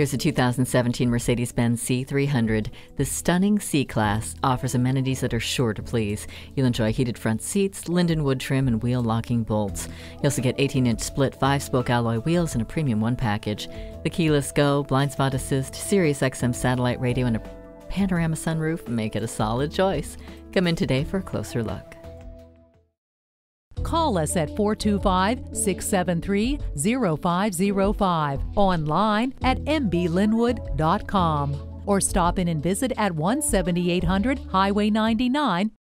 Here's a 2017 Mercedes Benz C300. The stunning C Class offers amenities that are sure to please. You'll enjoy heated front seats, Lindenwood trim, and wheel locking bolts. You also get 18 inch split 5 spoke alloy wheels and a premium one package. The keyless go, blind spot assist, Sirius XM satellite radio, and a panorama sunroof make it a solid choice. Come in today for a closer look. Call us at 425 673 0505, online at mblynnwood.com, or stop in and visit at 17800 Highway 99